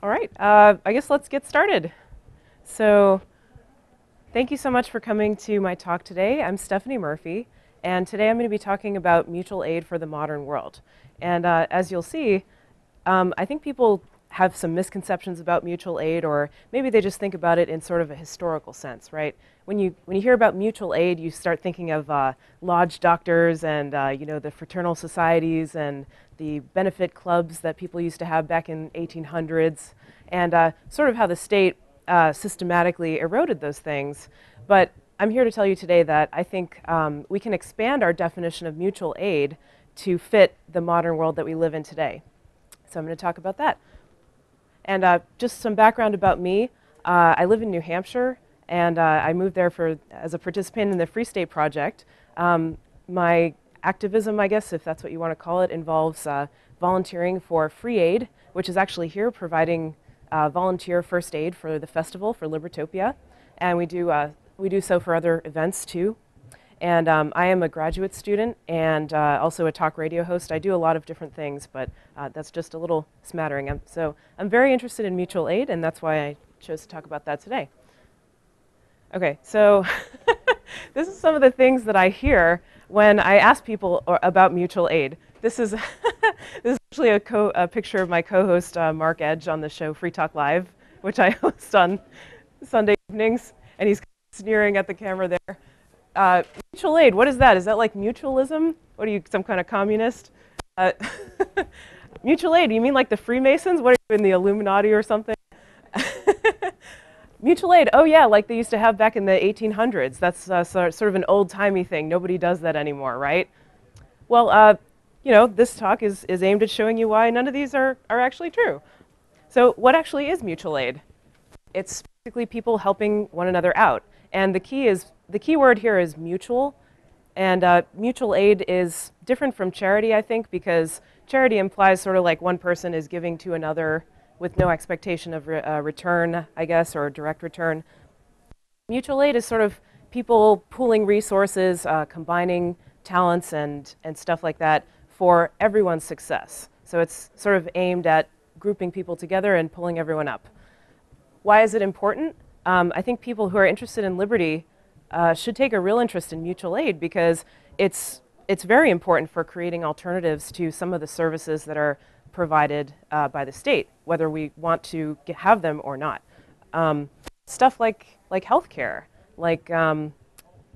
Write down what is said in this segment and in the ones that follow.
All right, uh, I guess let's get started. So, thank you so much for coming to my talk today. I'm Stephanie Murphy, and today I'm going to be talking about mutual aid for the modern world. And uh, as you'll see, um, I think people have some misconceptions about mutual aid, or maybe they just think about it in sort of a historical sense, right? When you, when you hear about mutual aid, you start thinking of uh, lodge doctors and uh, you know, the fraternal societies and the benefit clubs that people used to have back in 1800s, and uh, sort of how the state uh, systematically eroded those things. But I'm here to tell you today that I think um, we can expand our definition of mutual aid to fit the modern world that we live in today. So I'm going to talk about that. And uh, just some background about me. Uh, I live in New Hampshire, and uh, I moved there for, as a participant in the Free State Project. Um, my activism, I guess, if that's what you want to call it, involves uh, volunteering for Free Aid, which is actually here providing uh, volunteer first aid for the festival for Libertopia. And we do, uh, we do so for other events too. And um, I am a graduate student and uh, also a talk radio host. I do a lot of different things, but uh, that's just a little smattering. I'm, so I'm very interested in mutual aid, and that's why I chose to talk about that today. Okay, so this is some of the things that I hear when I ask people or, about mutual aid. This is, this is actually a, co- a, picture of my co-host uh, Mark Edge on the show Free Talk Live, which I host on Sunday evenings, and he's sneering at the camera there. Uh, mutual aid, what is that? Is that like mutualism? What are you, some kind of communist? Uh, mutual aid, you mean like the Freemasons? What are you in the Illuminati or something? Mutual aid, oh yeah, like they used to have back in the 1800s. That's uh, sort of an old timey thing. Nobody does that anymore, right? Well, uh, you know, this talk is, is aimed at showing you why none of these are, are actually true. So, what actually is mutual aid? It's basically people helping one another out. And the key is the key word here is mutual. And uh, mutual aid is different from charity, I think, because charity implies sort of like one person is giving to another with no expectation of re- uh, return, I guess, or direct return. Mutual aid is sort of people pooling resources, uh, combining talents and, and stuff like that for everyone's success. So it's sort of aimed at grouping people together and pulling everyone up. Why is it important? Um, I think people who are interested in liberty uh, should take a real interest in mutual aid because it's, it's very important for creating alternatives to some of the services that are provided uh, by the state, whether we want to get, have them or not. Um, stuff like, like healthcare, like um,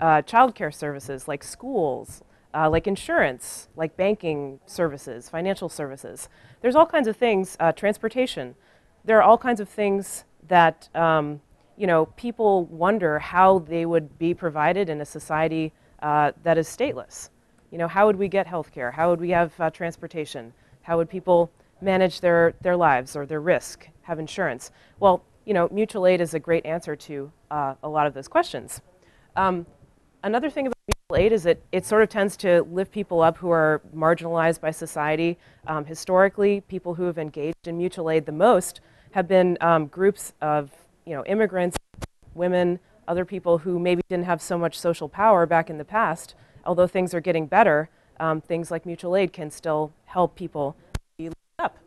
uh, childcare services, like schools, uh, like insurance, like banking services, financial services. There's all kinds of things, uh, transportation. There are all kinds of things that um, you know, people wonder how they would be provided in a society uh, that is stateless. You know, how would we get health care? How would we have uh, transportation? How would people manage their, their lives or their risk, have insurance? Well, you know, mutual aid is a great answer to uh, a lot of those questions. Um, another thing about mutual aid is that it sort of tends to lift people up who are marginalized by society. Um, historically, people who have engaged in mutual aid the most have been um, groups of you know, immigrants, women, other people who maybe didn't have so much social power back in the past, although things are getting better, um, things like mutual aid can still help people be up.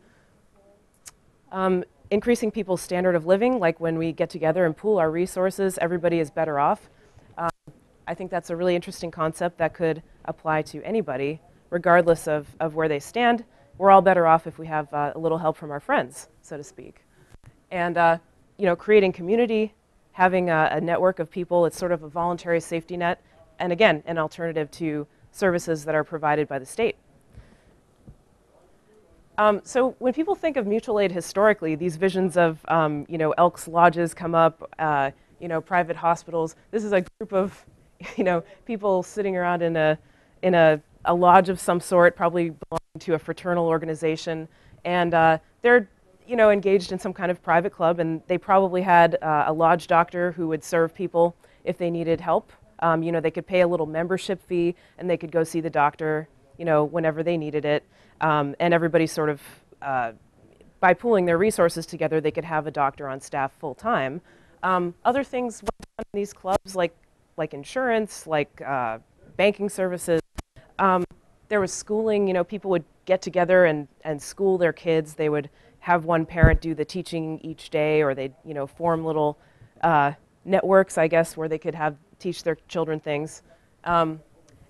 Um, increasing people's standard of living, like when we get together and pool our resources, everybody is better off. Um, I think that's a really interesting concept that could apply to anybody, regardless of, of where they stand. We're all better off if we have uh, a little help from our friends, so to speak. And uh, you know, creating community, having a, a, network of people. It's sort of a voluntary safety net, and again, an alternative to services that are provided by the state. Um, so when people think of mutual aid historically, these visions of um, you know Elks lodges come up, uh, you know private hospitals. This is a group of you know people sitting around in a in a, a lodge of some sort, probably belonging to a fraternal organization, and uh, they're you know, engaged in some kind of private club, and they probably had uh, a lodge doctor who would serve people if they needed help. Um, you know, they could pay a little membership fee, and they could go see the doctor, you know, whenever they needed it. Um, and everybody sort of, uh, by pooling their resources together, they could have a doctor on staff full time. Um, other things went on in these clubs, like like insurance, like uh, banking services. Um, there was schooling. You know, people would get together and and school their kids. They would have one parent do the teaching each day, or they'd you know form little uh, networks, I guess, where they could have teach their children things. Um,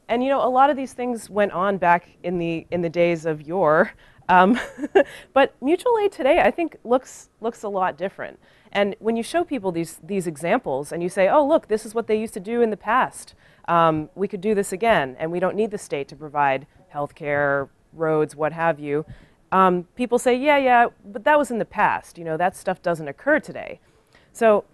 and you know, a lot of these things went on back in the in the days of yore. Um, but mutual aid today, I think, looks looks a lot different. And when you show people these these examples, and you say, "Oh, look, this is what they used to do in the past. Um, we could do this again, and we don't need the state to provide health care, roads, what have you." Um, people say, "Yeah, yeah, but that was in the past. You know, that stuff doesn't occur today." So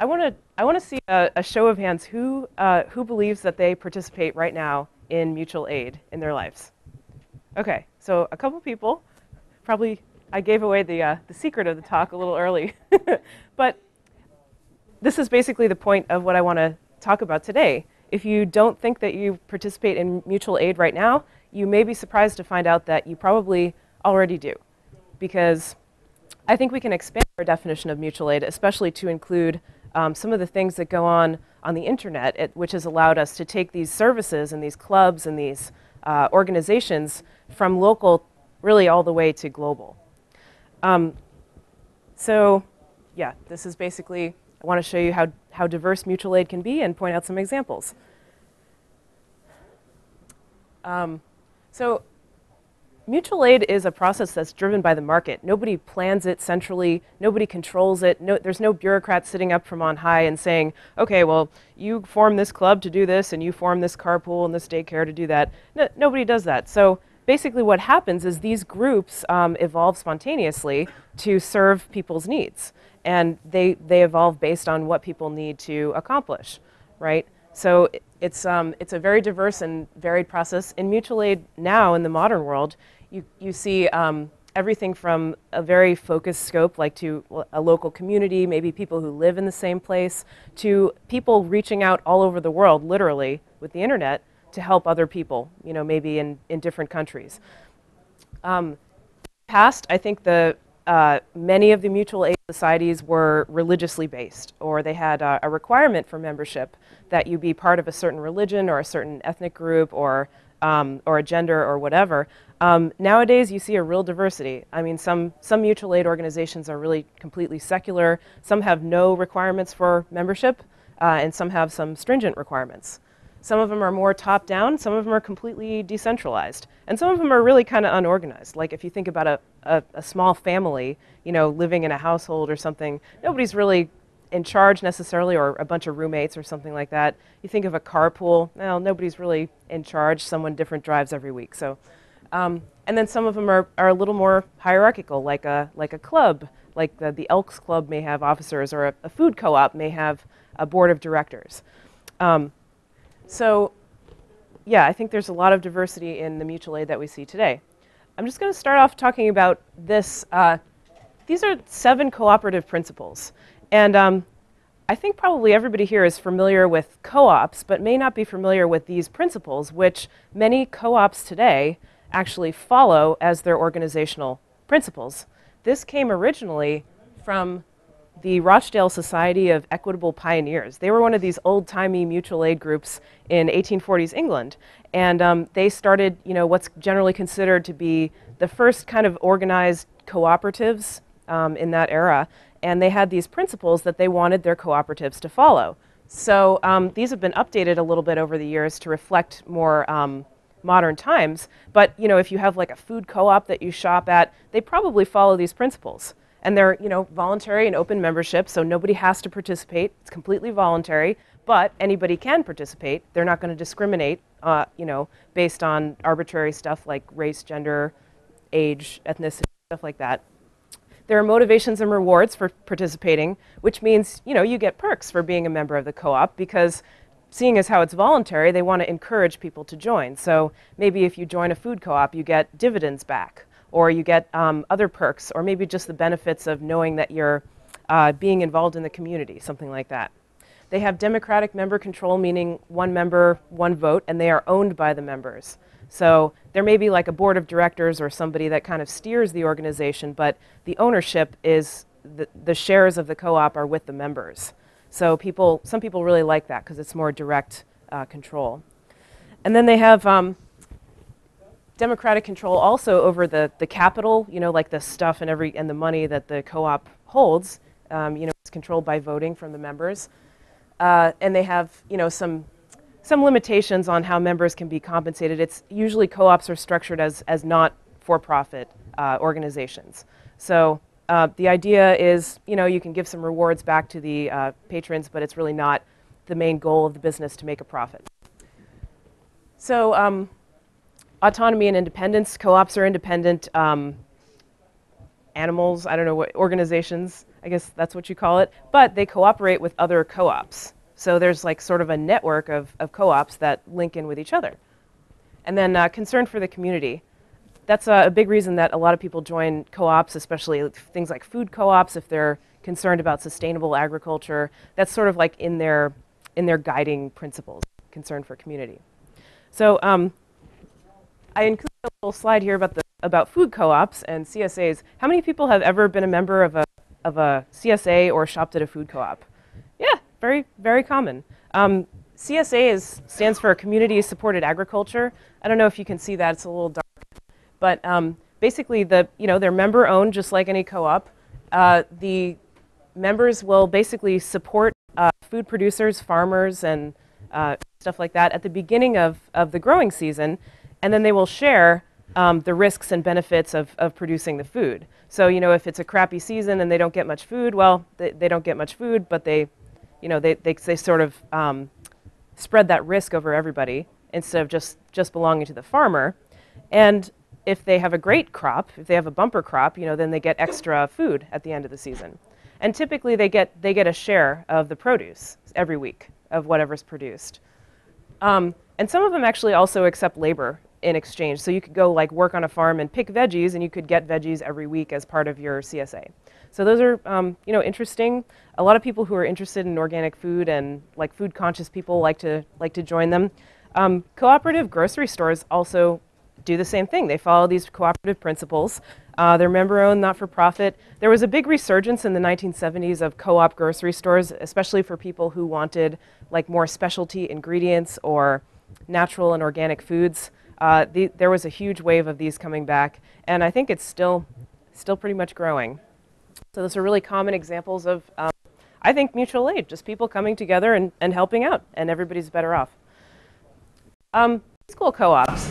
I want to I want to see a, a, show of hands who uh, who believes that they participate right now in mutual aid in their lives. Okay, so a couple people, probably I gave away the uh, the secret of the talk a little early, but this is basically the point of what I want to talk about today. If you don't think that you participate in mutual aid right now, you may be surprised to find out that you probably already do, because I think we can expand our definition of mutual aid, especially to include um, some of the things that go on on the internet, it, which has allowed us to take these services and these clubs and these uh, organizations from local really all the way to global. Um, so yeah, this is basically, I want to show you how, how diverse mutual aid can be and point out some examples. Um, so Mutual aid is a process that's driven by the market. Nobody plans it centrally. Nobody controls it. No, there's no bureaucrat sitting up from on high and saying, okay, well, you form this club to do this, and you form this carpool and this daycare to do that. No, nobody does that. So basically what happens is these groups um, evolve spontaneously to serve people's needs. And they, they evolve based on what people need to accomplish, right? So it's, um, it's a very diverse and varied process. In mutual aid now, in the modern world, you, you see um, everything from a very focused scope, like to a local community, maybe people who live in the same place, to people reaching out all over the world, literally, with the internet, to help other people, you know, maybe in, in different countries. Um, past, I think the uh, many of the mutual aid societies were religiously based, or they had uh, a requirement for membership that you be part of a certain religion or a certain ethnic group or um, or a gender or whatever. Um, nowadays, you see a real diversity. I mean, some, some mutual aid organizations are really completely secular. Some have no requirements for membership, uh, and some have some stringent requirements. Some of them are more top down, some of them are completely decentralized, and some of them are really kind of unorganized. Like if you think about a, a, a, small family, you know, living in a household or something, nobody's really in charge necessarily, or a bunch of roommates or something like that. You think of a carpool, well, nobody's really in charge. Someone different drives every week. So, um, and then some of them are, are a little more hierarchical, like a, like a club, like the, the Elks Club may have officers, or a, a food co-op may have a board of directors. Um, so, yeah, I think there's a lot of diversity in the mutual aid that we see today. I'm just going to start off talking about this. Uh, these are seven cooperative principles. And um, I think probably everybody here is familiar with co-ops, but may not be familiar with these principles, which many co-ops today actually follow as their organizational principles. This came originally from the Rochdale Society of Equitable Pioneers. They were one of these old-timey mutual aid groups in 1840s England, and um, they started, you know, what's generally considered to be the first kind of organized cooperatives um, in that era and they had these principles that they wanted their cooperatives to follow. So um, these have been updated a little bit over the years to reflect more um, modern times. But you know, if you have like a food co-op that you shop at, they probably follow these principles. And they're you know voluntary and open membership, so nobody has to participate. It's completely voluntary, but anybody can participate. They're not going to discriminate, uh, you know, based on arbitrary stuff like race, gender, age, ethnicity, stuff like that. There are motivations and rewards for participating, which means, you know, you get perks for being a member of the co-op because seeing as how it's voluntary, they want to encourage people to join. So maybe if you join a food co-op, you get dividends back, or you get um, other perks, or maybe just the benefits of knowing that you're uh, being involved in the community, something like that. They have democratic member control, meaning one member, one vote, and they are owned by the members. So there may be like a board of directors or somebody that kind of steers the organization, but the ownership is the, the shares of the co-op are with the members. So people, some people really like that because it's more direct uh, control. And then they have, um, democratic control also over the, the capital, you know, like the stuff and every and the money that the co-op holds. Um, you know, it's controlled by voting from the members, uh, and they have you know some some limitations on how members can be compensated. It's usually co-ops are structured as as not for-profit uh, organizations. So uh, the idea is, you know, you can give some rewards back to the uh, patrons, but it's really not the main goal of the business to make a profit. So um, autonomy and independence. Co-ops are independent um, animals. I don't know what organizations. I guess that's what you call it. But they cooperate with other co-ops. So there's like sort of a network of, of co-ops that link in with each other. And then uh, concern for the community that's a, a, big reason that a lot of people join co-ops, especially things like food co-ops, if they're concerned about sustainable agriculture. That's sort of like in their in their guiding principles, concern for community. So um, I included a little slide here about the about food co-ops and CSAs. How many people have ever been a member of a of a CSA or shopped at a food co-op? Yeah, very very common. Um, CSA is, stands for Community Supported Agriculture. I don't know if you can see that; it's a little dark. But um, basically, the you know they're member owned, just like any co-op. Uh, the members will basically support uh, food producers, farmers, and uh, stuff like that at the beginning of, of the growing season, and then they will share um, the risks and benefits of, of producing the food. So, you know, if it's a crappy season and they don't get much food, well, they, they don't get much food, but they, you know, they, they, they sort of um, spread that risk over everybody instead of just, just belonging to the farmer. And if they have a great crop, if they have a bumper crop, you know, then they get extra food at the end of the season. And typically they get, they get a share of the produce every week of whatever's produced. Um, and some of them actually also accept labor in exchange. So you could go like work on a farm and pick veggies and you could get veggies every week as part of your CSA. So those are, um, you know, interesting. A lot of people who are interested in organic food and like food conscious people like to, like to join them. Um, cooperative grocery stores also do the same thing. They follow these cooperative principles. Uh, they're member owned, not for profit. There was a big resurgence in the 1970s of co op grocery stores, especially for people who wanted like more specialty ingredients or natural and organic foods. Uh, the, there was a huge wave of these coming back, and I think it's still, still pretty much growing. So those are really common examples of, um, I think, mutual aid, just people coming together and, and helping out, and everybody's better off. Um, school co-ops.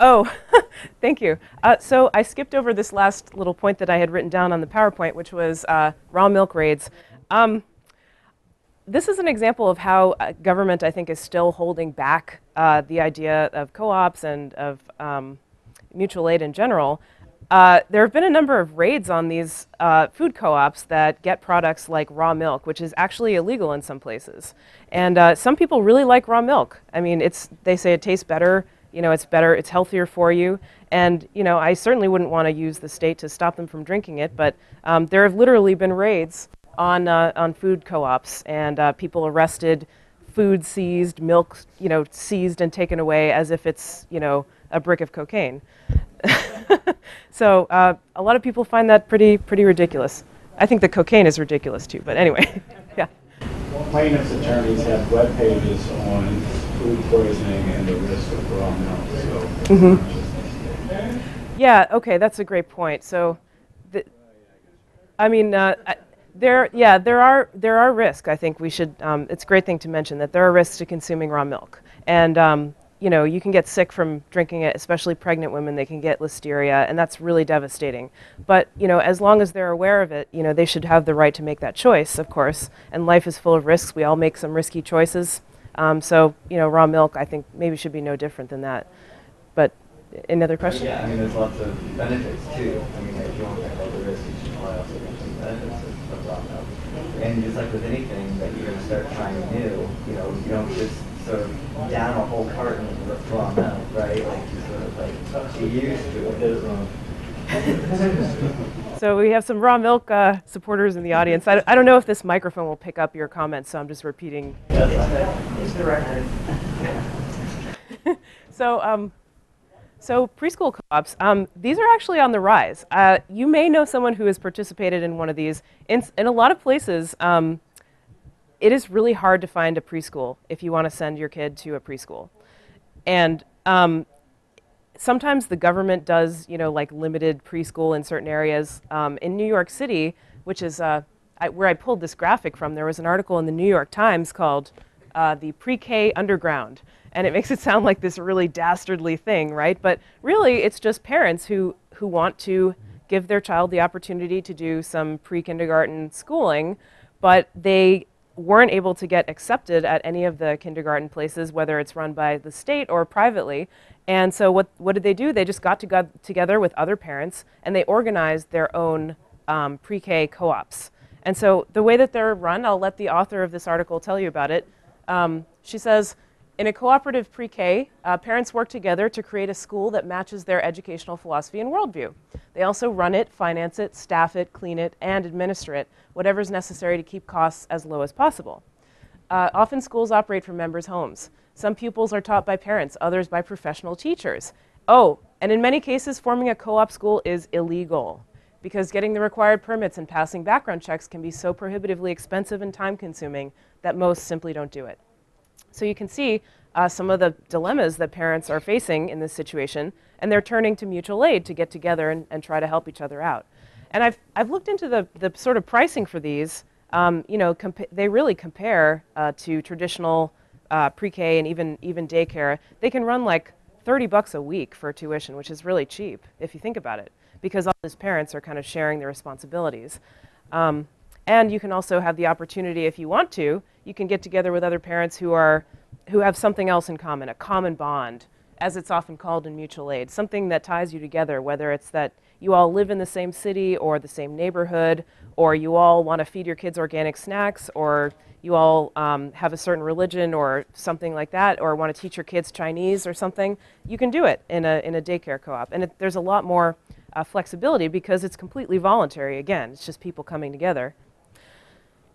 Oh, thank you. Uh, so I skipped over this last little point that I had written down on the PowerPoint, which was uh, raw milk raids. Um, this is an example of how uh, government, I think, is still holding back uh, the idea of co-ops and of um, mutual aid in general. Uh, there have been a number of raids on these uh, food co-ops that get products like raw milk, which is actually illegal in some places. And uh, some people really like raw milk. I mean, it's, they say it tastes better, you know, it's better, it's healthier for you. And, you know, I certainly wouldn't want to use the state to stop them from drinking it, but um, there have literally been raids on, uh, on food co-ops and uh, people arrested, food seized, milk, you know, seized and taken away as if it's, you know, a brick of cocaine. so uh, a lot of people find that pretty, pretty ridiculous. I think the cocaine is ridiculous too, but anyway, yeah. Plaintiffs' attorneys have web pages on food poisoning and the risk of raw milk. So mm-hmm. Yeah, okay, that's a great point. So, the, I mean, uh, there, yeah, there are there are risks. I think we should. Um, it's a great thing to mention that there are risks to consuming raw milk, and um, you know, you can get sick from drinking it, especially pregnant women, they can get listeria, and that's really devastating. But, you know, as long as they're aware of it, you know, they should have the right to make that choice, of course. And life is full of risks. We all make some risky choices. Um, so, you know, raw milk, I think, maybe should be no different than that. But another question? Yeah, I mean, there's lots of benefits, too. I mean, if you want to think about the risks, you should probably also get some benefits of, of raw milk. And just like with anything that you're going to start trying new, you know, you don't just sort of down a whole carton of raw milk, right? Like you sort of like get used to it. so we have some raw milk uh, supporters in the audience. I, I don't know if this microphone will pick up your comments, so I'm just repeating. It's the record. so, um, so preschool co-ops, um, these are actually on the rise. Uh, you may know someone who has participated in one of these. In, in a lot of places, um, it is really hard to find a preschool if you want to send your kid to a preschool. And Um, sometimes the government does, you know, like limited preschool in certain areas. Um, in New York City, which is uh, I, where I pulled this graphic from, there was an article in the New York Times called uh, The Pre K Underground. And it makes it sound like this really dastardly thing, right? But really, it's just parents who, who want to give their child the opportunity to do some pre kindergarten schooling, but they weren't able to get accepted at any of the kindergarten places, whether it's run by the state or privately. And so, what, what did they do? They just got to go together with other parents and they organized their own um, pre K co ops. And so, the way that they're run, I'll let the author of this article tell you about it. Um, she says, in a cooperative pre K, uh, parents work together to create a school that matches their educational philosophy and worldview. They also run it, finance it, staff it, clean it, and administer it, whatever is necessary to keep costs as low as possible. Uh, often schools operate from members' homes. Some pupils are taught by parents, others by professional teachers. Oh, and in many cases, forming a co op school is illegal because getting the required permits and passing background checks can be so prohibitively expensive and time consuming that most simply don't do it. So you can see uh, some of the dilemmas that parents are facing in this situation, and they're turning to mutual aid to get together and, and try to help each other out. And I've, I've looked into the, the sort of pricing for these. Um, you know, they really compare uh, to traditional uh, pre-K and even, even daycare. They can run like 30 bucks a week for tuition, which is really cheap if you think about it, because all these parents are kind of sharing the responsibilities. Um, and you can also have the opportunity, if you want to, you can get together with other parents who are who have something else in common, a common bond, as it's often called in mutual aid, something that ties you together, whether it's that you all live in the same city or the same neighborhood, or you all want to feed your kids organic snacks, or you all um, have a certain religion or something like that, or want to teach your kids Chinese or something, you can do it in a, in a daycare co op. And it, there's a lot more uh, flexibility because it's completely voluntary. Again, it's just people coming together.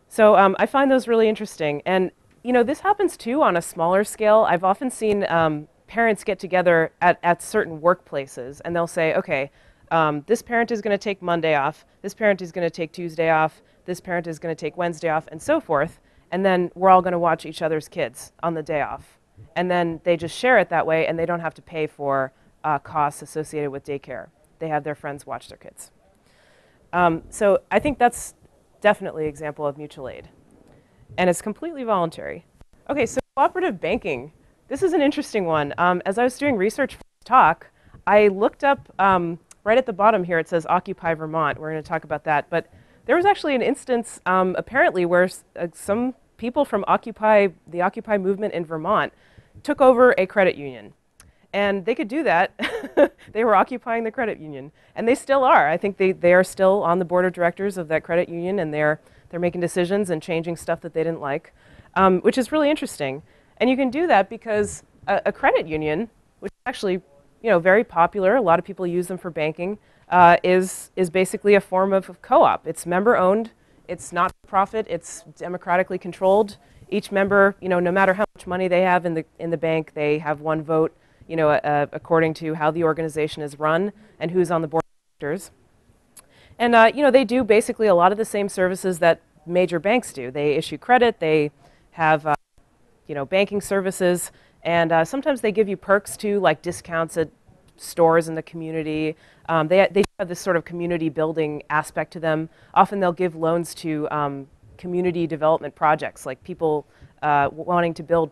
So um, I find those really interesting. And, you know, this happens too on a smaller scale. I've often seen um, parents get together at, at certain workplaces and they'll say, okay, um, this parent is going to take Monday off, this parent is going to take Tuesday off, this parent is going to take Wednesday off, and so forth. And then we're all going to watch each other's kids on the day off. And then they just share it that way and they don't have to pay for uh, costs associated with daycare. They have their friends watch their kids. Um, so I think that's definitely example of mutual aid. And it's completely voluntary. Okay, so cooperative banking. This is an interesting one. Um, as I was doing research for this talk, I looked up, um, right at the bottom here, it says Occupy Vermont. We're going to talk about that. But there was actually an instance, um, apparently, where uh, some people from Occupy, the Occupy movement in Vermont, took over a credit union. And they could do that. they were occupying the credit union. And they still are. I think they, they are still on the board of directors of that credit union and they're, they're making decisions and changing stuff that they didn't like, um, which is really interesting. And you can do that because a, a, credit union, which is actually you know, very popular, a lot of people use them for banking, uh, is, is basically a form of co op. It's member owned, it's not for profit, it's democratically controlled. Each member, you know, no matter how much money they have in the, in the bank, they have one vote you know, uh, according to how the organization is run and who's on the board of directors. And, uh, you know, they do basically a lot of the same services that major banks do. They issue credit, they have, uh, you know, banking services, and uh, sometimes they give you perks too, like discounts at stores in the community. Um, they, they have this sort of community building aspect to them. Often they'll give loans to um, community development projects, like people uh, wanting to build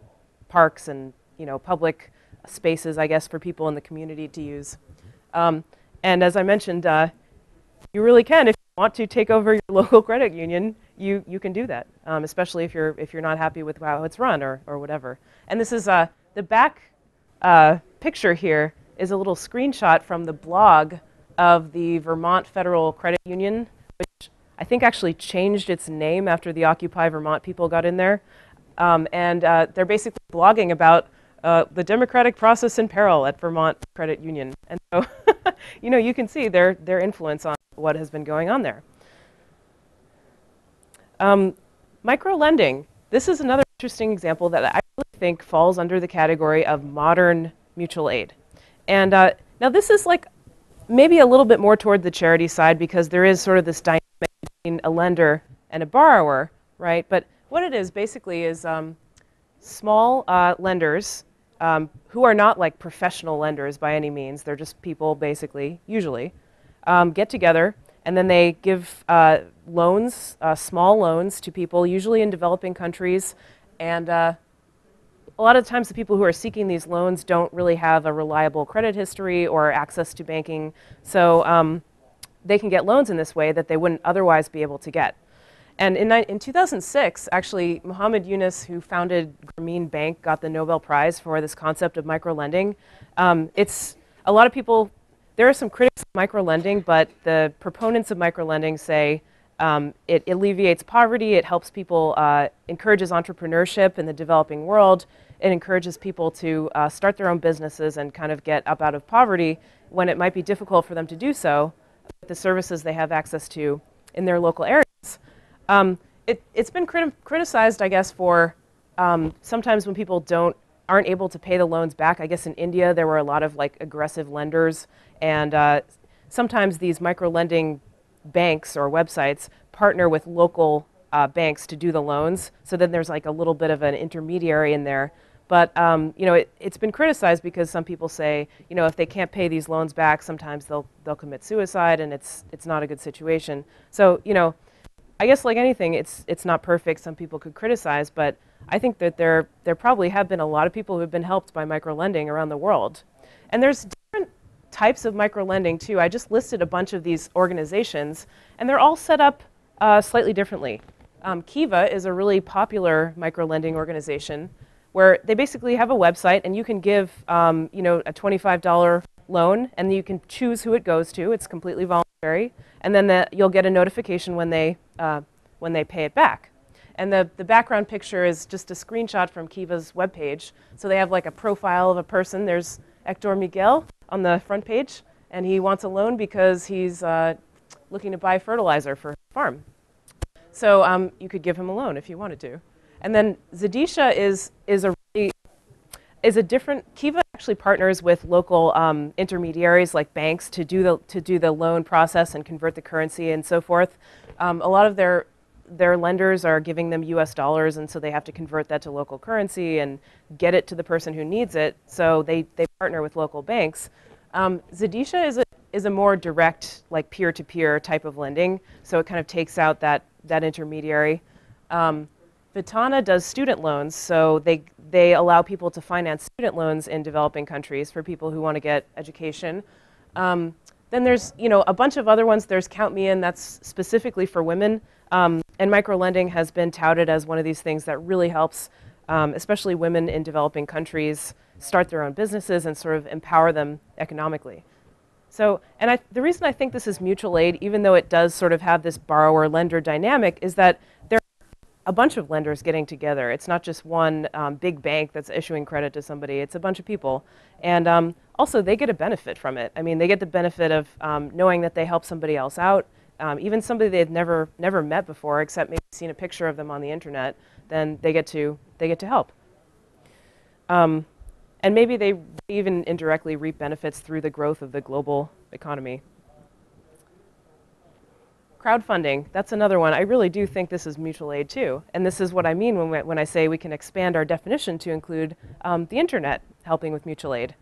parks and, you know, public spaces, I guess, for people in the community to use. Um, and as I mentioned, uh, you really can, if you want to take over your local credit union, you, you can do that, um, especially if you're, if you're not happy with how it's run or, or whatever. And this is uh, the back uh, picture here is a little screenshot from the blog of the Vermont Federal Credit Union, which I think actually changed its name after the Occupy Vermont people got in there. Um, and uh, they're basically blogging about uh, the democratic process in peril at Vermont Credit Union. And so, you know, you can see their, their influence on what has been going on there. Um, micro lending. This is another interesting example that I really think falls under the category of modern mutual aid. And uh, now this is like maybe a little bit more toward the charity side because there is sort of this dynamic between a lender and a borrower, right? But what it is basically is um, small uh, lenders um, who are not like professional lenders by any means. They're just people, basically, usually, um, get together and then they give uh, loans, uh, small loans to people, usually in developing countries. And uh, a lot of times, the people who are seeking these loans don't really have a reliable credit history or access to banking. So um, they can get loans in this way that they wouldn't otherwise be able to get. And in, in 2006, actually, Muhammad Yunus, who founded Grameen Bank, got the Nobel Prize for this concept of microlending. Um, it's a lot of people. There are some critics of microlending, but the proponents of microlending say um, it alleviates poverty, it helps people, uh, encourages entrepreneurship in the developing world, it encourages people to uh, start their own businesses and kind of get up out of poverty when it might be difficult for them to do so the services they have access to in their local areas. Um, it, has been crit criticized, I guess, for um, sometimes when people don't aren't able to pay the loans back. I guess in India there were a lot of like aggressive lenders, and uh, sometimes these micro lending banks or websites partner with local uh, banks to do the loans. So then there's like a little bit of an intermediary in there. But um, you know, it, has been criticized because some people say, you know, if they can't pay these loans back, sometimes they'll they'll commit suicide, and it's it's not a good situation. So you know, I guess like anything, it's it's not perfect. Some people could criticize, but I think that there there probably have been a lot of people who have been helped by microlending around the world. And there's different types of microlending too. I just listed a bunch of these organizations, and they're all set up uh, slightly differently. Um, Kiva is a really popular microlending organization where they basically have a website, and you can give um, you know a $25 loan, and you can choose who it goes to. It's completely voluntary, and then the, you'll get a notification when they uh, when they pay it back. And the, the background picture is just a screenshot from Kiva's webpage. So they have like a profile of a person. There's Hector Miguel on the front page, and he wants a loan because he's uh, looking to buy fertilizer for his farm. So um, you could give him a loan if you wanted to. And then Zidisha is, is a is a different, Kiva actually partners with local um, intermediaries like banks to do, the, to do the loan process and convert the currency and so forth. Um, a lot of their, their lenders are giving them US dollars, and so they have to convert that to local currency and get it to the person who needs it. So they, they partner with local banks. Um, Zidisha is a, is a more direct, like peer to peer type of lending, so it kind of takes out that, that intermediary. Um, Vittana does student loans, so they, they allow people to finance student loans in developing countries for people who want to get education. Um, then there's you know a bunch of other ones. There's Count Me In, that's specifically for women. Um, and microlending has been touted as one of these things that really helps, um, especially women in developing countries, start their own businesses and sort of empower them economically. So, and I, the reason I think this is mutual aid, even though it does sort of have this borrower-lender dynamic, is that there are a bunch of lenders getting together. It's not just one um, big bank that's issuing credit to somebody, it's a bunch of people. And um, also, they get a benefit from it. I mean, they get the benefit of um, knowing that they help somebody else out, um, even somebody they've never, never met before, except maybe seen a picture of them on the internet, then they get to, they get to help. Um, and maybe they even indirectly reap benefits through the growth of the global economy. Crowdfunding, that's another one. I really do think this is mutual aid too. And this is what I mean when, we, when I say we can expand our definition to include um, the internet helping with mutual aid.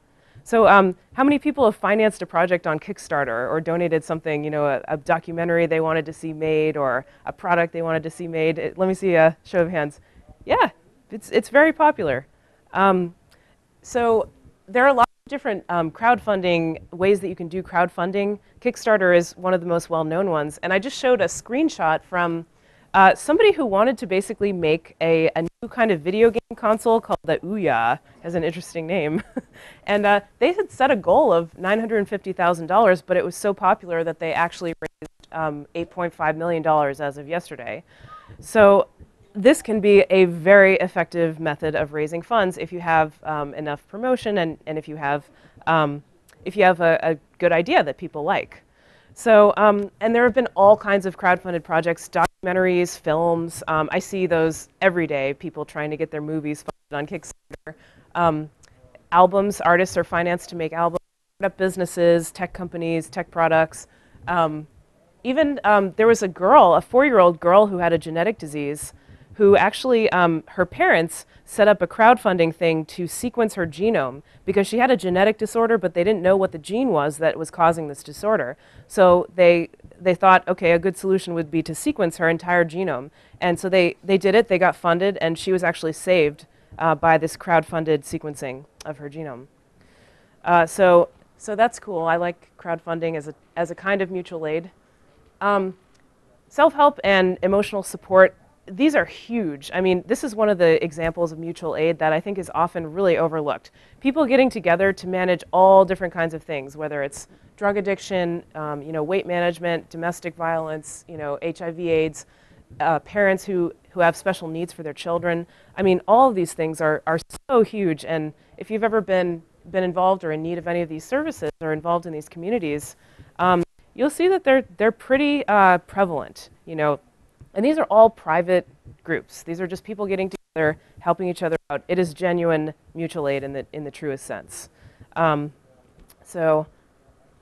So um, how many people have financed a project on Kickstarter or donated something, you know, a, a, documentary they wanted to see made or a product they wanted to see made? It, let me see a show of hands. Yeah, it's, it's very popular. Um, so there are a lot of different um, crowdfunding ways that you can do crowdfunding. Kickstarter is one of the most well-known ones. And I just showed a screenshot from uh, somebody who wanted to basically make a, a, new kind of video game console called the Ouya, has an interesting name. and uh, they had set a goal of $950,000, but it was so popular that they actually raised um, $8.5 million as of yesterday. So this can be a very effective method of raising funds if you have um, enough promotion and, and if you have, um, if you have a, a, good idea that people like. So, um, and there have been all kinds of crowdfunded projects, documentaries, films. Um, I see those every day, people trying to get their movies funded on Kickstarter. Um, albums, artists are financed to make albums, startup businesses, tech companies, tech products. Um, even there was a girl, a four-year-old girl who had a genetic disease who actually, um, her parents set up a crowdfunding thing to sequence her genome because she had a genetic disorder, but they didn't know what the gene was that was causing this disorder. So they, they thought, okay, a good solution would be to sequence her entire genome. And so they, they did it, they got funded, and she was actually saved uh, by this crowd-funded sequencing of her genome. Uh, so, so that's cool. I like crowdfunding as a, as a kind of mutual aid. Um, Self-help and emotional support, these are huge. I mean, this is one of the examples of mutual aid that I think is often really overlooked. People getting together to manage all different kinds of things, whether it's drug addiction, um, you know, weight management, domestic violence, you know, HIV AIDS, uh, parents who, who have special needs for their children. I mean, all of these things are, are so huge. And if you've ever been, been involved or in need of any of these services or involved in these communities, um, you'll see that they're, they're pretty uh, prevalent, you know. And these are all private groups. These are just people getting together, helping each other out. It is genuine mutual aid in the, in the truest sense. Um, so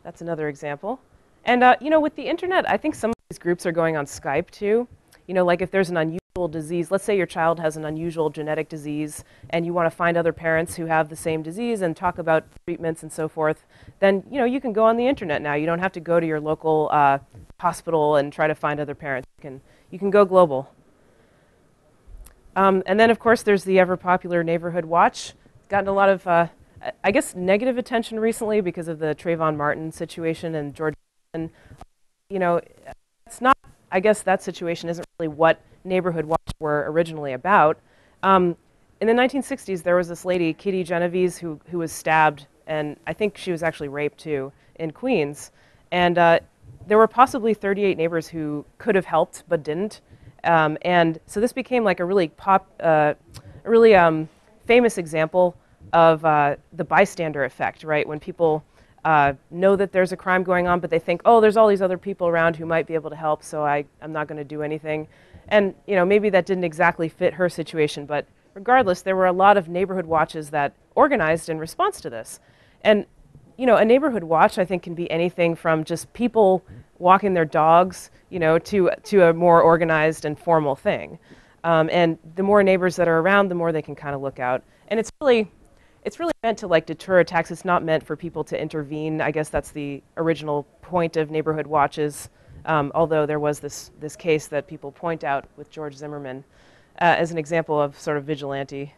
that's another example. And, uh, you know, with the internet, I think some of these groups are going on Skype too. You know, like if there's an unusual disease, let's say your child has an unusual genetic disease and you want to find other parents who have the same disease and talk about treatments and so forth, then, you know, you can go on the internet now. You don't have to go to your local uh, hospital and try to find other parents. You can, you can go global. Um, and then, of course, there's the ever popular Neighborhood Watch. It's gotten a lot of, uh, I guess, negative attention recently because of the Trayvon Martin situation and George. And, you know, it's not, I guess that situation isn't really what Neighborhood Watch were originally about. Um, in the 1960s, there was this lady, Kitty Genovese, who, who was stabbed, and I think she was actually raped too, in Queens. And uh, there were possibly 38 neighbors who could have helped but didn't. Um, and so this became like a really pop, uh, a really um, famous example of uh, the bystander effect, right? When people uh, know that there's a crime going on, but they think, oh, there's all these other people around who might be able to help, so I, I'm not going to do anything. And you know, maybe that didn't exactly fit her situation, but regardless, there were a lot of neighborhood watches that organized in response to this. And you know, a neighborhood watch I think can be anything from just people walking their dogs, you know, to to a more organized and formal thing. Um, and the more neighbors that are around, the more they can kind of look out. And it's really it's really meant to like deter attacks. It's not meant for people to intervene. I guess that's the original point of neighborhood watches. Um, although there was this this case that people point out with George Zimmerman uh, as an example of sort of vigilante.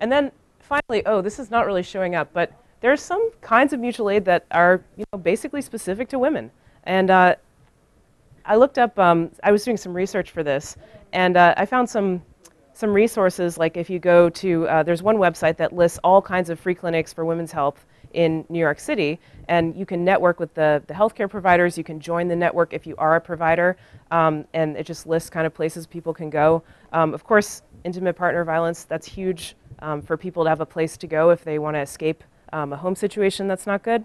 And then finally, oh, this is not really showing up, but there are some kinds of mutual aid that are you know basically specific to women. And uh, I looked up. Um, I was doing some research for this, and uh, I found some some resources, like if you go to, uh, there's one website that lists all kinds of free clinics for women's health in New York City, and you can network with the, the healthcare providers, you can join the network if you are a provider, um, and it just lists kind of places people can go. Um, of course, intimate partner violence, that's huge um, for people to have a place to go if they want to escape um, a home situation that's not good.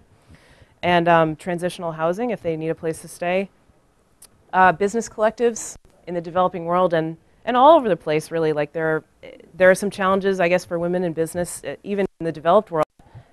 And um, transitional housing if they need a place to stay. Uh, business collectives in the developing world, and and all over the place, really. Like there are, there are some challenges, I guess, for women in business, uh, even in the developed world.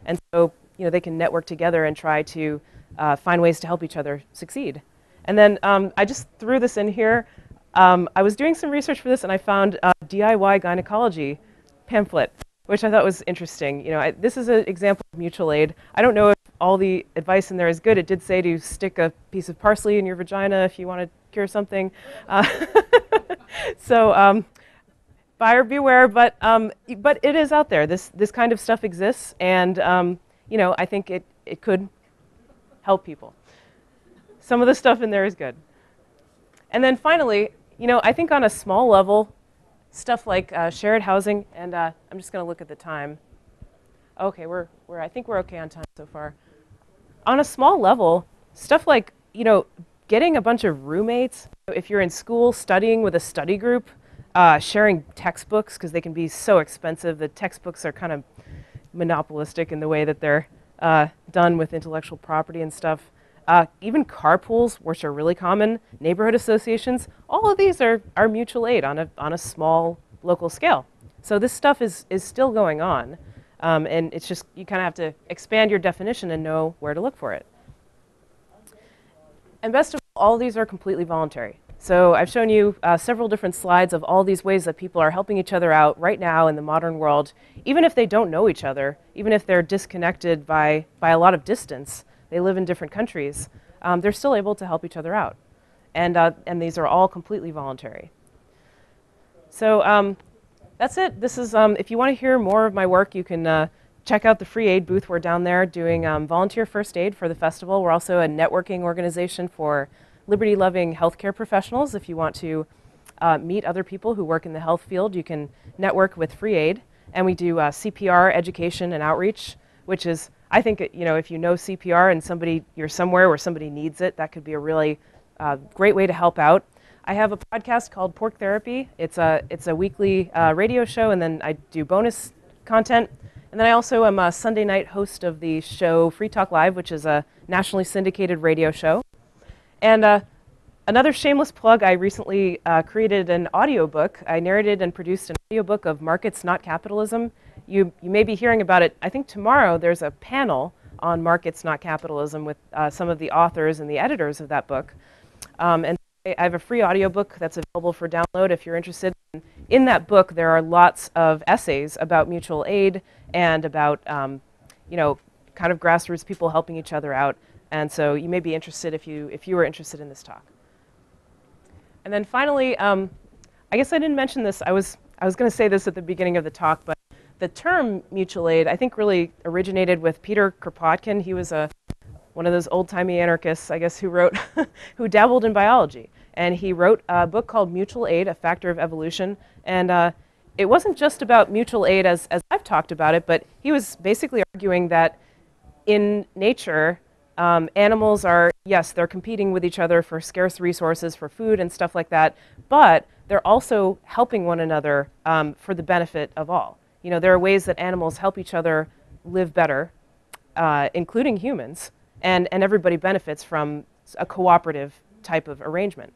And so, you know, they can network together and try to uh, find ways to help each other succeed. And then um, I just threw this in here. Um, I was doing some research for this, and I found a DIY gynecology pamphlet, which I thought was interesting. You know, I, this is an example of mutual aid. I don't know if all the advice in there is good. It did say to stick a piece of parsley in your vagina if you want to cure something. Uh, so um, buyer beware, but, um, but it is out there. This, this kind of stuff exists, and um, you know, I think it, it could help people. Some of the stuff in there is good. And then finally, you know, I think on a small level, stuff like uh, shared housing, and uh, I'm just going to look at the time. Okay, we're, we're, I think we're okay on time so far. On a small level, stuff like, you know, getting a bunch of roommates, if you're in school studying with a study group, uh, sharing textbooks, because they can be so expensive. The textbooks are kind of monopolistic in the way that they're uh, done with intellectual property and stuff. Uh, even carpools, which are really common, neighborhood associations, all of these are, are mutual aid on a, on a small local scale. So this stuff is, is still going on. Um, and it's just, you kind of have to expand your definition and know where to look for it. And best of all, all these are completely voluntary. So I've shown you uh, several different slides of all these ways that people are helping each other out right now in the modern world, even if they don't know each other, even if they're disconnected by, by a lot of distance, they live in different countries, um, they're still able to help each other out. And, uh, and these are all completely voluntary. So um, that's it. This is, um, if you want to hear more of my work, you can uh, check out the free aid booth. We're down there doing um, volunteer first aid for the festival. We're also a networking organization for liberty loving healthcare professionals. If you want to uh, meet other people who work in the health field, you can network with free aid. And we do uh, CPR education and outreach, which is, I think, you know, if you know CPR and somebody, you're somewhere where somebody needs it, that could be a really uh, great way to help out. I have a podcast called Porc Therapy. It's a, it's a weekly uh, radio show, and then I do bonus content. And then I also am a Sunday night host of the show Free Talk Live, which is a nationally syndicated radio show. And uh, another shameless plug I recently uh, created an audiobook. I narrated and produced an audiobook of Markets Not Capitalism. You, you may be hearing about it. I think tomorrow there's a panel on Markets Not Capitalism with uh, some of the authors and the editors of that book. Um, and I have a free audiobook that's available for download if you're interested. In that book, there are lots of essays about mutual aid and about, um, you know, kind of grassroots people helping each other out. And so you may be interested if you, if you were interested in this talk. And then finally, um, I guess I didn't mention this. I was, I was going to say this at the beginning of the talk, but the term mutual aid, I think, really originated with Peter Kropotkin. He was a one of those old-timey anarchists, I guess, who wrote, who dabbled in biology. And he wrote a book called Mutual Aid, A Factor of Evolution. And uh, it wasn't just about mutual aid as, as I've talked about it, but he was basically arguing that in nature, um, animals are, yes, they're competing with each other for scarce resources, for food and stuff like that, but they're also helping one another um, for the benefit of all. You know, there are ways that animals help each other live better, uh, including humans and, and everybody benefits from a cooperative type of arrangement.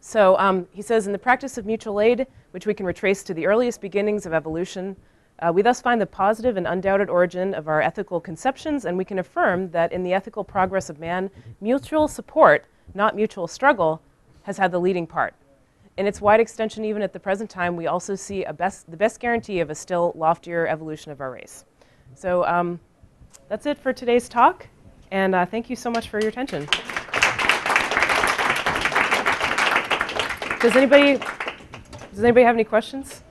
So um, he says, in the practice of mutual aid, which we can retrace to the earliest beginnings of evolution, uh, we thus find the positive and undoubted origin of our ethical conceptions, and we can affirm that in the ethical progress of man, mutual support, not mutual struggle, has had the leading part. In its wide extension, even at the present time, we also see best, the best guarantee of a still loftier evolution of our race. So um, that's it for today's talk. And uh, thank you so much for your attention. Does anybody, does anybody have any questions?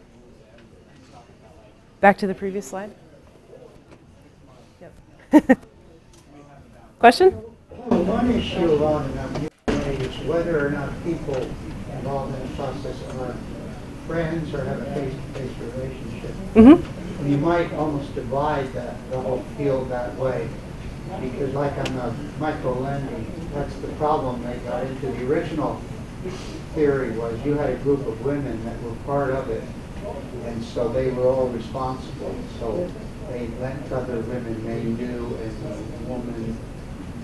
Back to the previous slide. Yep. Question? One issue is whether or not people involved in the process are friends or have a face-to-face relationship. Mm-hmm. You might almost divide that, the whole field that way because like on the micro lending, that's the problem they got into. The original theory was you had a group of women that were part of it, and so they were all responsible. So they lent other women they knew, and the woman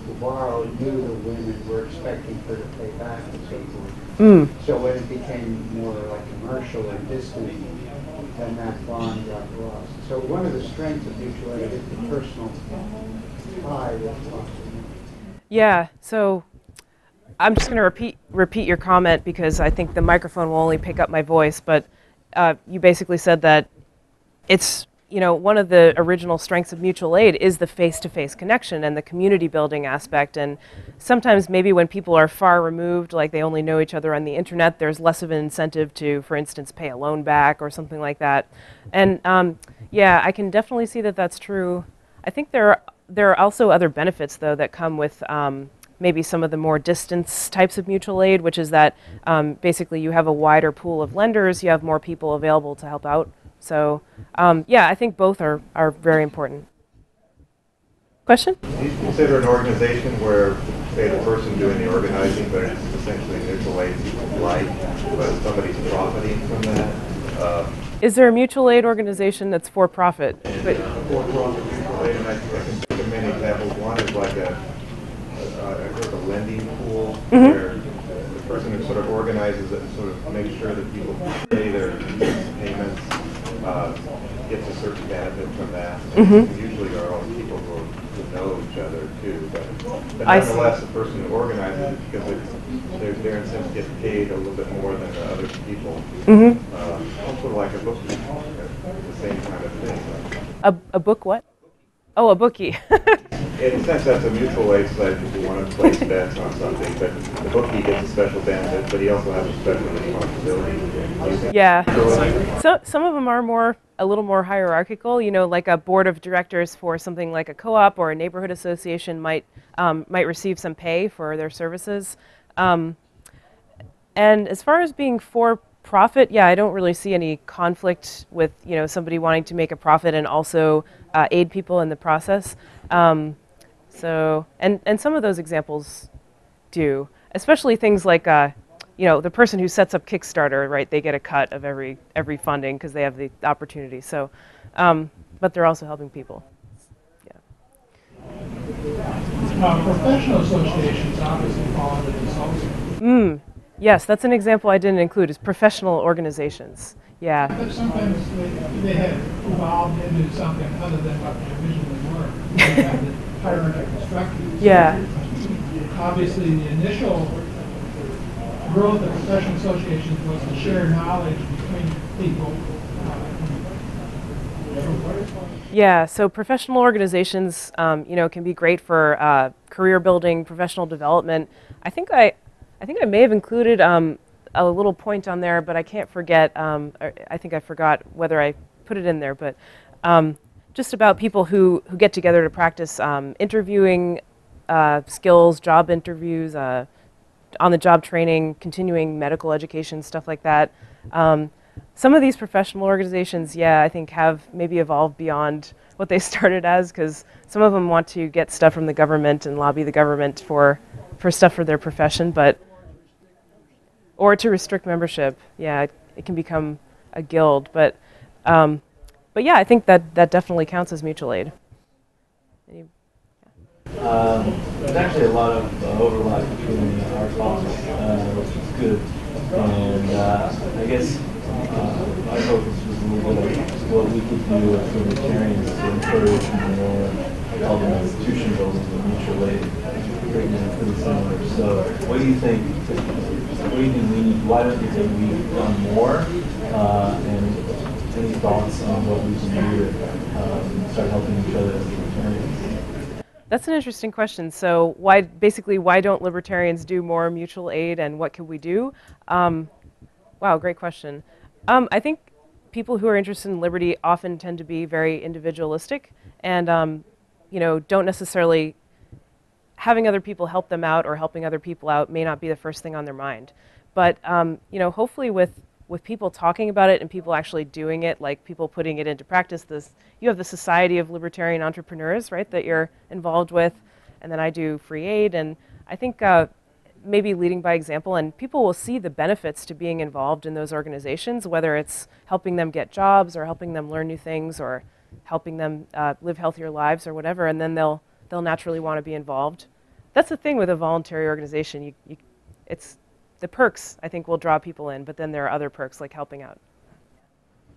who borrowed knew the women were expecting her to pay back and so forth. Mm. So when it became more like commercial and distant, then that bond got lost. So one of the strengths of mutual aid is the personal tie yeah, so I'm just going to repeat repeat your comment because I think the microphone will only pick up my voice. But uh, you basically said that it's you know one of the original strengths of mutual aid is the face-to-face connection and the community building aspect. And sometimes maybe when people are far removed, like they only know each other on the internet, there's less of an incentive to, for instance, pay a loan back or something like that. And um, yeah, I can definitely see that that's true. I think there are there are also other benefits, though, that come with um, maybe some of the more distance types of mutual aid, which is that um, basically you have a wider pool of lenders, you have more people available to help out. So, um, yeah, I think both are, are very important. Question? Do you consider an organization where, say, the person doing the organizing, but it's essentially mutual aid like, but somebody's profiting from that? Uh, is there a mutual aid organization that's for profit? But, for profit mutual aid, and I, I can many examples. One is like a, a, a, a lending pool mm -hmm. where the person who sort of organizes it and sort of makes sure that people pay their uh, gets a certain benefit from that. Mm -hmm. Usually are all people who, who know each other too. But But nonetheless, the person who organizes it, because it's, they're, they're in a sense get paid a little bit more than the other people. Mhm. Uh, Sort of like a bookkeeper, the same kind of thing. A, a book what? Oh, a bookie. In a sense, that's a mutual aid so that people want to place bets on something, but the bookie gets a special benefit, but he also has a special responsibility. You yeah. So some of them are more a little more hierarchical. You know, like a board of directors for something like a co-op or a neighborhood association might um, might receive some pay for their services. Um, and as far as being for profit, yeah, I don't really see any conflict with you know somebody wanting to make a profit and also uh, aid people in the process. Um, so, and and some of those examples do, especially things like, uh, you know, the person who sets up Kickstarter, right? They get a cut of every every funding because they have the opportunity. So, um, but they're also helping people. Yeah. Uh, professional associations obviously fall under this also. Mm, yes, that's an example I didn't include. Is professional organizations. Yeah. But sometimes they, they have evolved into something other than what they originally were. They have the hierarchical structures. Yeah. Obviously, the initial growth of professional associations was to share knowledge between people. Uh, Yeah, so professional organizations, um, you know, can be great for uh, career building, professional development. I think I, I think I may have included um, a little point on there, but I can't forget. Um, I think I forgot whether I put it in there, but um, just about people who who get together to practice um, interviewing uh, skills, job interviews, uh, on the job training, continuing medical education, stuff like that. Um, some of these professional organizations, yeah, I think have maybe evolved beyond what they started as because some of them want to get stuff from the government and lobby the government for, for stuff for their profession, but or to restrict membership. Yeah, it, it can become a guild, but um, but yeah, I think that that definitely counts as mutual aid. Um, there's actually a lot of uh, overlap between our talks, uh, which is good. And uh, I guess uh, my focus was a little bit what we could do as libertarians to encourage more, I call them institution building, but mutual aid, pretty similar. So what do you think, we need, why don't you think we've done more? Uh, and any thoughts on what we can do to um, start helping each other as libertarians? That's an interesting question. So, why basically why don't libertarians do more mutual aid, and what can we do? Um, wow, great question. Um, I think people who are interested in liberty often tend to be very individualistic, and um, you know don't necessarily having other people help them out or helping other people out may not be the first thing on their mind. But um, you know, hopefully with with people talking about it and people actually doing it, like people putting it into practice, this you have the Society of Libertarian Entrepreneurs, right, that you're involved with, and then I do free aid, and I think uh, maybe leading by example, and people will see the benefits to being involved in those organizations, whether it's helping them get jobs or helping them learn new things or helping them uh, live healthier lives or whatever, and then they'll they'll naturally want to be involved. That's the thing with a voluntary organization. You, you, it's the perks I think will draw people in, but then there are other perks like helping out.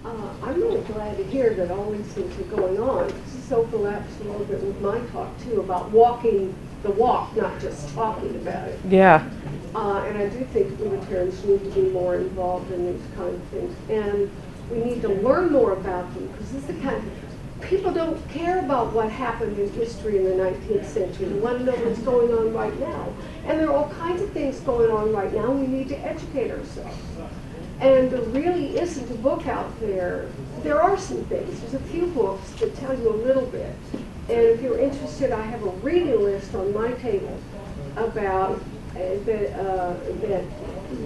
Uh, I'm really glad to hear that all these things are going on. This overlaps a little bit with my talk too about walking the walk, not just talking about it. Yeah. Uh, and I do think libertarians need to be more involved in these kind of things. And we need to learn more about them because this is the kind of, people don't care about what happened in history in the 19th century. They want to know what's going on right now. And there are all kinds of things going on right now. We need to educate ourselves. And there really isn't a book out there. There are some things. There's a few books that tell you a little bit. And if you're interested, I have a reading list on my table about uh, that, uh, that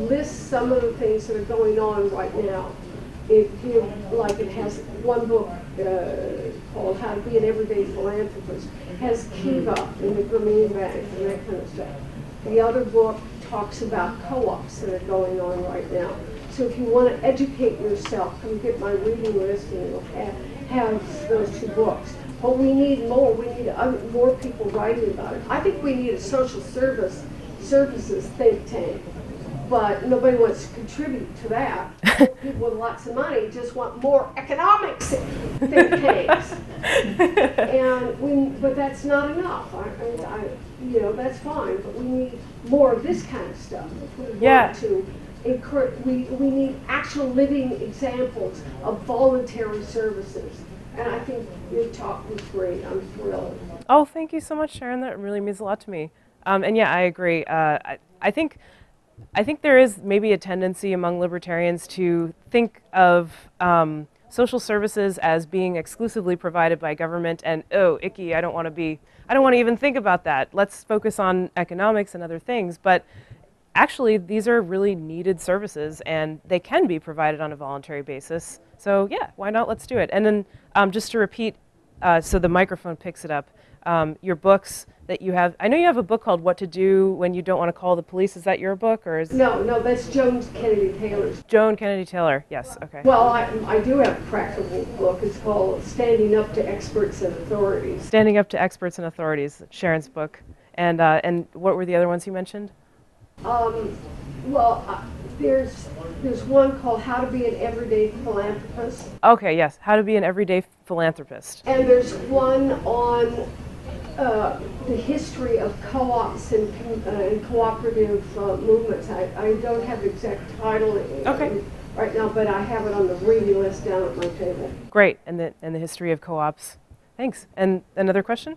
lists some of the things that are going on right now. If you like, it has one book uh, called How to Be an Everyday Philanthropist. It has Kiva and the Grameen Bank and that kind of stuff. The other book talks about co-ops that are going on right now. So if you want to educate yourself, come get my reading list and it'll have, have those two books. But we need more. We need other, more people writing about it. I think we need a social service services think tank, but nobody wants to contribute to that. people with lots of money just want more economics think tanks, and we, but that's not enough. I, I, I, you know, that's fine, but we need more of this kind of stuff. If we Yeah. want to encourage, we, we need actual living examples of voluntary services. And I think your talk was great, I'm thrilled. Oh, thank you so much, Sharon. That really means a lot to me. Um, and yeah, I agree. Uh, I, I think, I think there is maybe a tendency among libertarians to think of um, social services as being exclusively provided by government, and oh, icky, I don't want to be, I don't want to even think about that. Let's focus on economics and other things. But actually, these are really needed services, and they can be provided on a voluntary basis. So yeah, why not? Let's do it. And then um, just to repeat, uh, so the microphone picks it up. Um, your books that you have. I know you have a book called "What to Do When You Don't Want to Call the Police." Is that your book, or is No, no, that's Joan Kennedy Taylor's. Joan Kennedy Taylor? Yes. Okay. Well, I, I do have a practical book, it's called Standing Up to Experts and Authorities. Standing up to experts and authorities. Sharon's book. And uh, and what were the other ones you mentioned? Um, well, uh, there's, there's one called How to Be an Everyday Philanthropist. Okay. Yes. How to be an everyday philanthropist. And there's one on uh, the history of co-ops and, com- uh, and cooperative uh, movements. I, I don't have the exact title uh, Okay. right now, but I have it on the reading list down at my table. Great. And the and the history of co-ops. Thanks. And another question?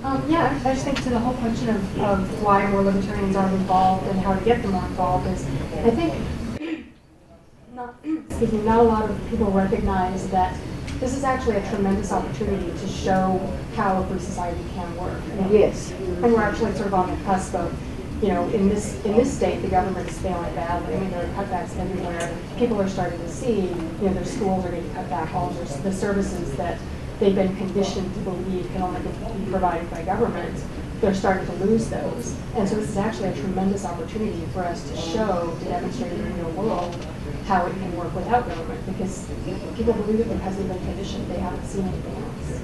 Um, yeah, I just think to the whole question of, of why more libertarians aren't involved and how to get them more involved is, I think, not, excuse me, not a lot of people recognize that this is actually a tremendous opportunity to show how a free society can work. Yes. And we're actually sort of on the cusp of, you know, in this, in this state, the government is failing badly. I mean, there are cutbacks everywhere. People are starting to see, you know, their schools are getting cut back, all their, the services that they've been conditioned to believe can only be provided by government, they're starting to lose those. And so this is actually a tremendous opportunity for us to show, to demonstrate in the real world how it can work without government, because people believe it because they've been conditioned, they haven't seen anything else.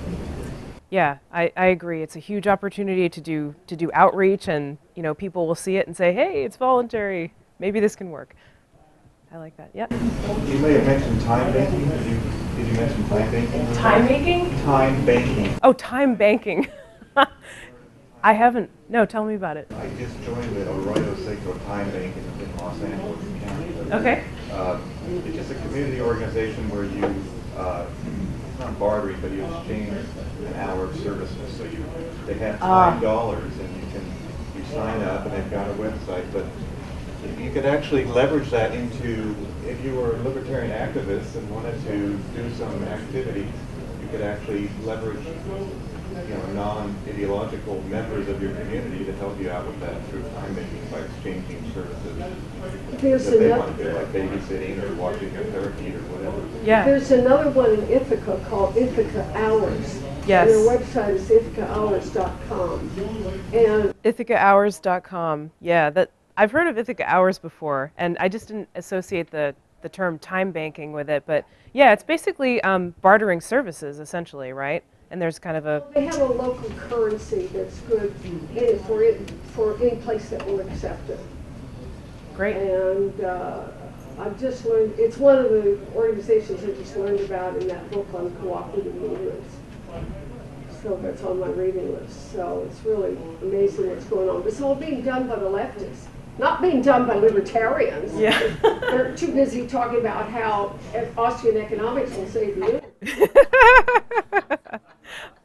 Yeah, I, I agree. It's a huge opportunity to do to do outreach, and you know people will see it and say, "Hey, it's voluntary. Maybe this can work." I like that. Yeah. You may have mentioned time banking. Did you, did you mention time banking? Time making? Time banking. Oh, time banking. I haven't. No, tell me about it. I just joined the Arroyo Seco Time Bank in, in Los Angeles County. Okay. Uh, it's just a community organization where you, uh, it's not bartering, but you exchange an hour of services. So you, they have Ah. time dollars and you can, you sign up and they've got a website, but you could actually leverage that into, if you were a libertarian activist and wanted to do some activities, you could actually leverage, you know, non-ideological members of your community to help you out with that through time making by exchanging services There's that they another, want to do, like babysitting or watching a parakeet or whatever. Yeah. there's another one in Ithaca called Ithaca Hours. Yes. And their website is ithacahours.com. And IthacaHours.com. Yeah, that I've heard of Ithaca Hours before, and I just didn't associate the the term time banking with it. But yeah, it's basically um, bartering services essentially, right? And there's kind of a they have a local currency that's good in for it, for any place that will accept it. great. And uh, I've just learned, it's one of the organizations I just learned about in that book on cooperative movements. So that's on my reading list. So it's really amazing what's going on. It's all being done by the leftists, not being done by libertarians. Yeah. They're too busy talking about how Austrian economics will save you.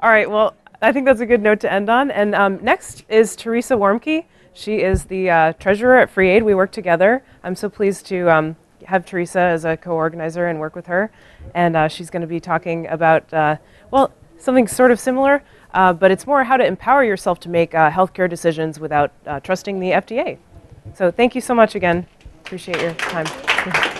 All right. Well, I think that's a good note to end on. And um, next is Teresa Warmke. She is the uh, treasurer at Free Aid. We work together. I'm so pleased to um, have Teresa as a co-organizer and work with her. And uh, she's going to be talking about, uh, well, something sort of similar, uh, but it's more how to empower yourself to make uh, healthcare decisions without uh, trusting the FDA. So thank you so much again. Appreciate your time.